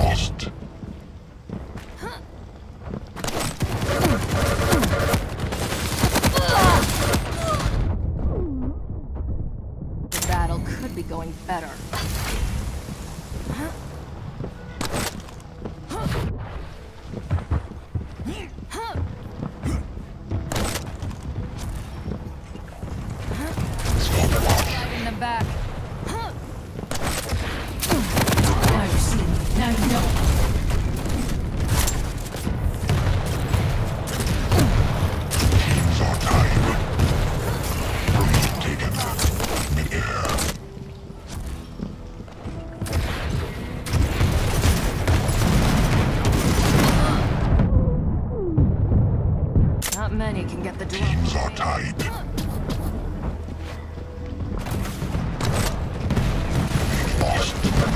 lost. The battle could be going better.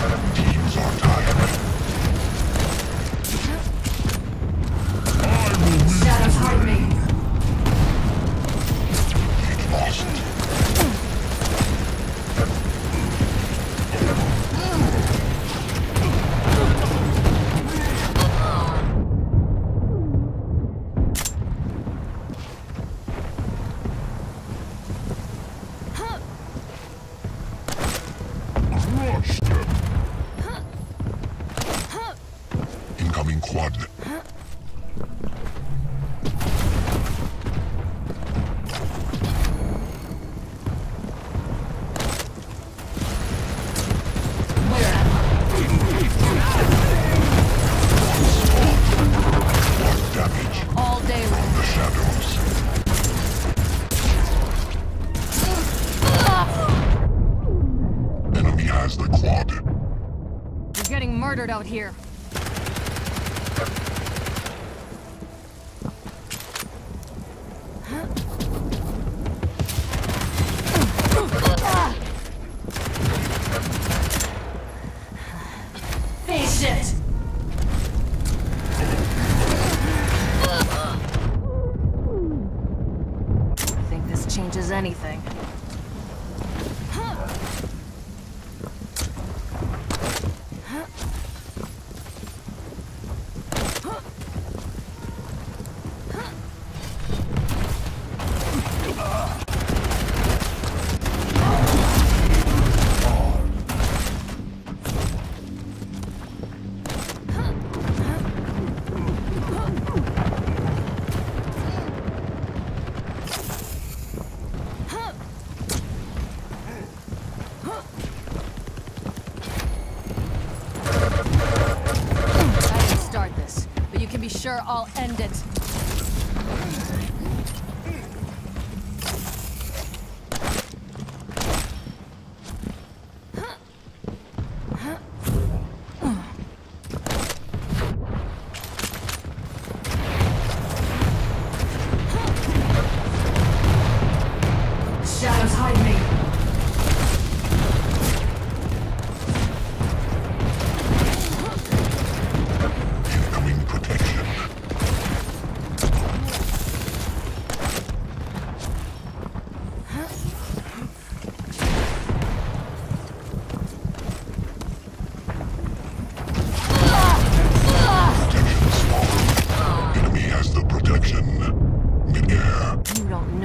Enemy teams on top. murdered out here. End it.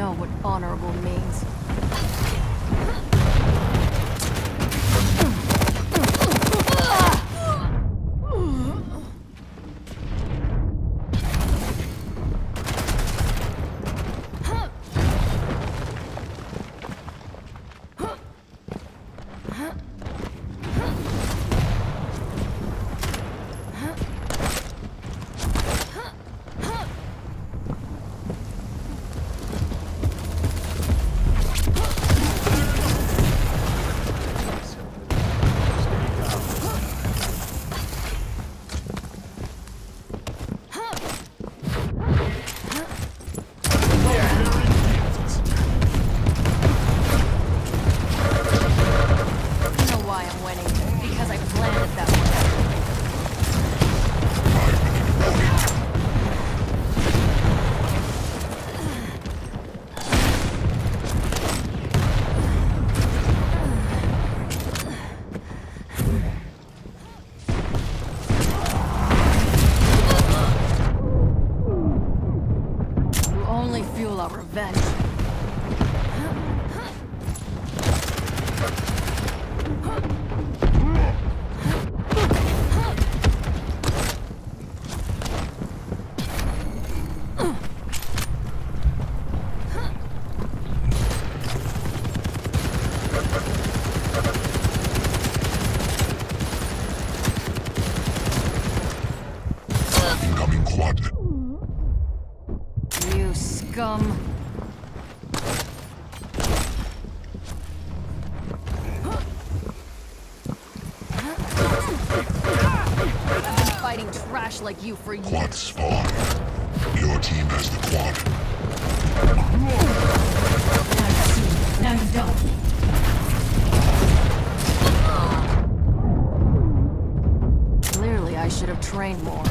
know what honorable means. scum. I've been fighting trash like you for years. Quad spawn. Your team has the quad. Now soon, now don't. I should have trained more.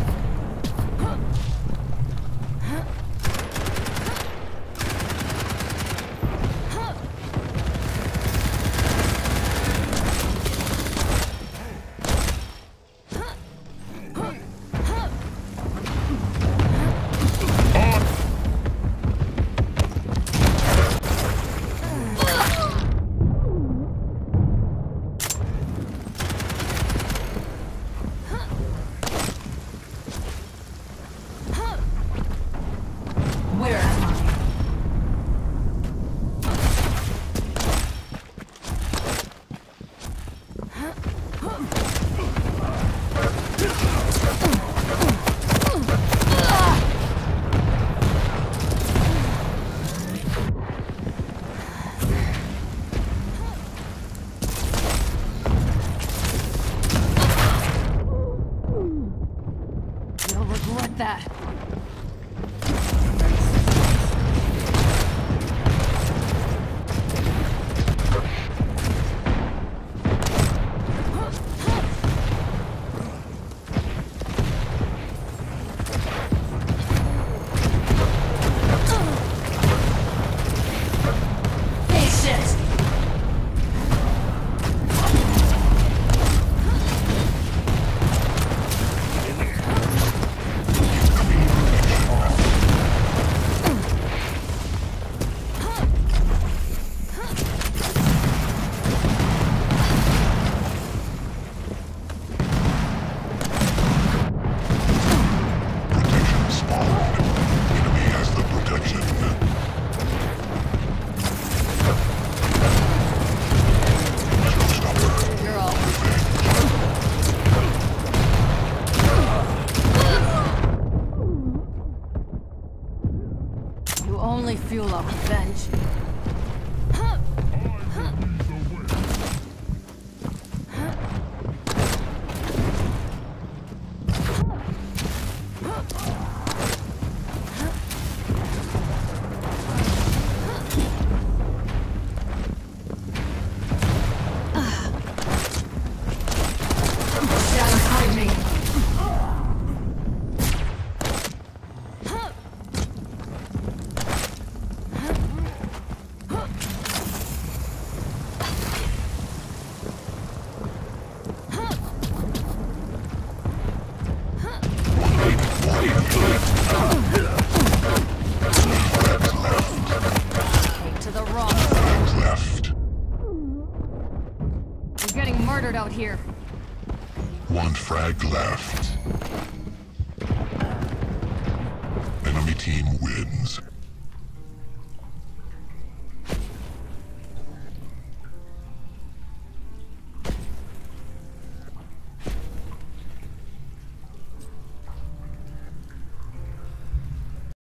Only fuel up revenge.